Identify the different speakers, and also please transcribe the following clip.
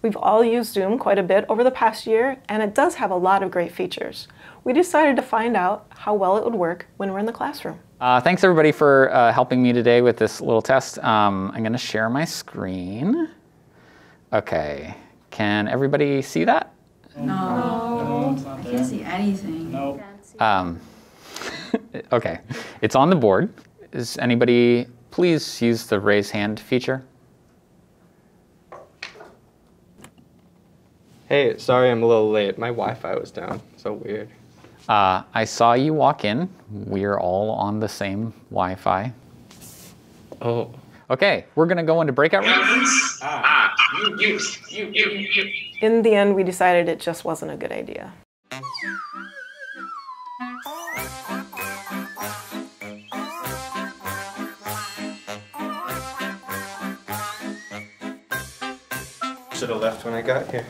Speaker 1: We've all used Zoom quite a bit over the past year, and it does have a lot of great features. We decided to find out how well it would work when we're in the classroom.
Speaker 2: Uh, thanks everybody for uh, helping me today with this little test. Um, I'm going to share my screen. Okay, can everybody see that?
Speaker 3: No, I can't see anything.
Speaker 4: Nope.
Speaker 2: Um, okay, it's on the board. Is anybody, please use the raise hand feature.
Speaker 5: Hey, sorry I'm a little late. My Wi-Fi was down. So weird.
Speaker 2: Uh, I saw you walk in. We're all on the same Wi-Fi.
Speaker 5: Oh.
Speaker 2: Okay, we're gonna go into breakout rooms.
Speaker 4: Ah, you, you, you, you, you.
Speaker 1: In the end, we decided it just wasn't a good idea.
Speaker 5: Should have left when I got here.